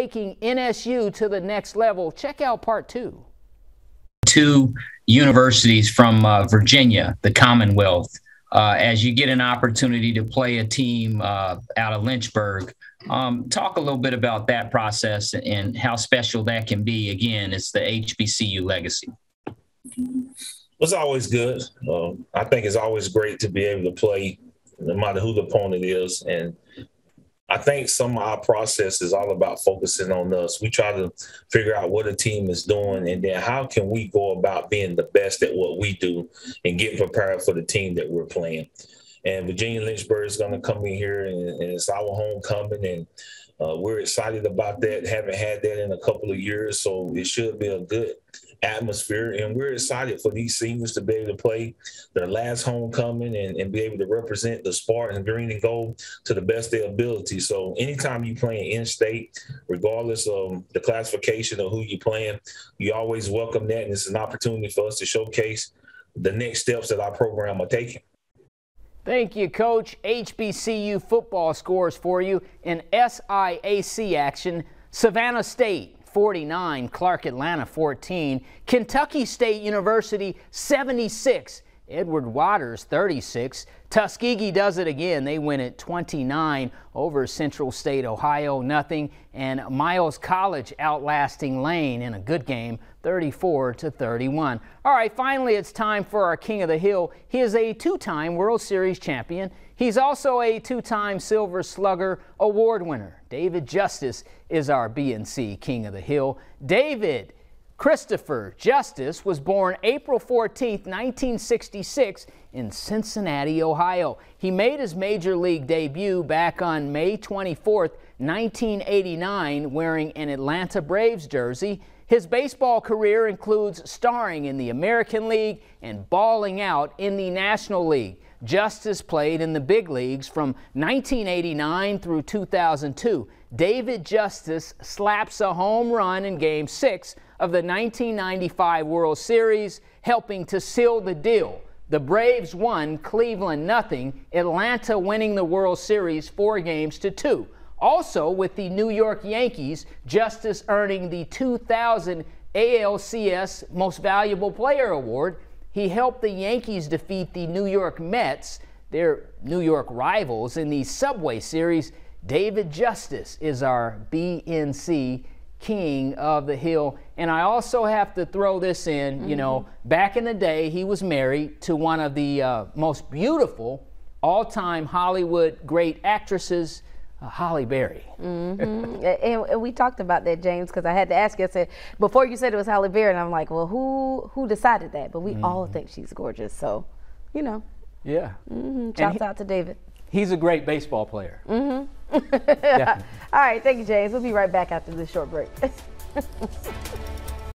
taking NSU to the next level. Check out part two. Two universities from uh, Virginia, the Commonwealth. Uh, as you get an opportunity to play a team uh, out of Lynchburg, um, talk a little bit about that process and how special that can be. Again, it's the HBCU legacy. It's always good. Um, I think it's always great to be able to play, no matter who the opponent is, and I think some of our process is all about focusing on us. We try to figure out what a team is doing and then how can we go about being the best at what we do and get prepared for the team that we're playing. And Virginia Lynchburg is going to come in here and, and it's our homecoming and uh, we're excited about that. Haven't had that in a couple of years, so it should be a good atmosphere. And we're excited for these seniors to be able to play their last homecoming and, and be able to represent the Spartan green and gold to the best of their ability. So anytime you play in state, regardless of the classification of who you're playing, you always welcome that. And it's an opportunity for us to showcase the next steps that our program are taking. Thank you, Coach. HBCU football scores for you in SIAC action. Savannah State 49, Clark Atlanta 14, Kentucky State University 76, Edward Waters 36. Tuskegee does it again. They win it 29 over Central State, Ohio, nothing. And Miles College outlasting Lane in a good game, 34 to 31. All right, finally it's time for our King of the Hill. He is a two-time World Series champion. He's also a two-time Silver Slugger Award winner. David Justice is our BNC King of the Hill. David, Christopher Justice was born April 14, 1966 in Cincinnati, Ohio. He made his major league debut back on May 24, 1989, wearing an Atlanta Braves jersey. His baseball career includes starring in the American League and balling out in the National League. Justice played in the big leagues from 1989 through 2002. David Justice slaps a home run in Game 6 of the 1995 World Series, helping to seal the deal. The Braves won, Cleveland nothing, Atlanta winning the World Series four games to two. Also, with the New York Yankees, Justice earning the 2000 ALCS Most Valuable Player Award, he helped the Yankees defeat the New York Mets, their New York rivals, in the Subway Series. David Justice is our BNC king of the hill. And I also have to throw this in, mm-hmm. you know, mm-hmm. back in the day, he was married to one of the uh, most beautiful all time Hollywood great actresses. Uh, Halle Berry. Mm-hmm. and, and, we talked about that, James, because I had to ask you. I said before you said it was Holly Berry, and I'm like, well, who who decided that? But we mm-hmm. all think she's gorgeous, so you know. Yeah. Mm-hmm. Shouts he, out to David. He's a great baseball player. Mm-hmm. All right, thank you, James. We'll be right back after this short break.